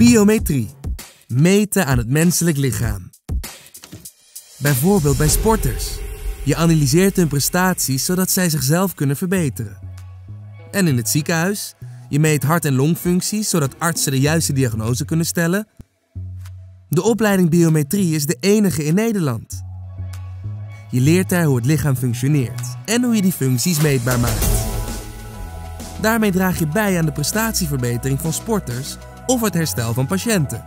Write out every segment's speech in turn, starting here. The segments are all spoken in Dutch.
Biometrie. Meten aan het menselijk lichaam. Bijvoorbeeld bij sporters. Je analyseert hun prestaties zodat zij zichzelf kunnen verbeteren. En in het ziekenhuis. Je meet hart- en longfuncties zodat artsen de juiste diagnose kunnen stellen. De opleiding biometrie is de enige in Nederland. Je leert daar hoe het lichaam functioneert en hoe je die functies meetbaar maakt. Daarmee draag je bij aan de prestatieverbetering van sporters of het herstel van patiënten.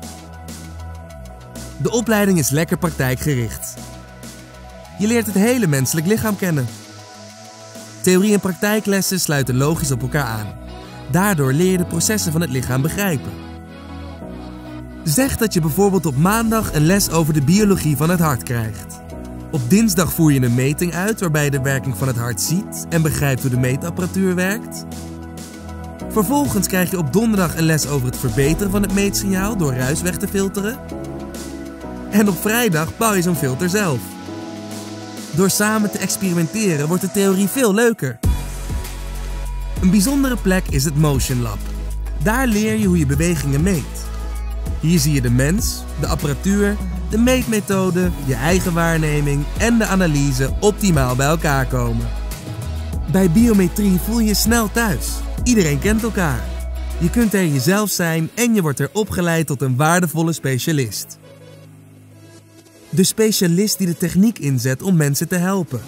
De opleiding is lekker praktijkgericht. Je leert het hele menselijk lichaam kennen. Theorie en praktijklessen sluiten logisch op elkaar aan. Daardoor leer je de processen van het lichaam begrijpen. Zeg dat je bijvoorbeeld op maandag een les over de biologie van het hart krijgt. Op dinsdag voer je een meting uit waarbij je de werking van het hart ziet en begrijpt hoe de meetapparatuur werkt. Vervolgens krijg je op donderdag een les over het verbeteren van het meetsignaal door ruis weg te filteren. En op vrijdag bouw je zo'n filter zelf. Door samen te experimenteren wordt de theorie veel leuker. Een bijzondere plek is het Motion Lab. Daar leer je hoe je bewegingen meet. Hier zie je de mens, de apparatuur, de meetmethode, je eigen waarneming en de analyse optimaal bij elkaar komen. Bij biometrie voel je je snel thuis. Iedereen kent elkaar. Je kunt er jezelf zijn en je wordt er opgeleid tot een waardevolle specialist. De specialist die de techniek inzet om mensen te helpen.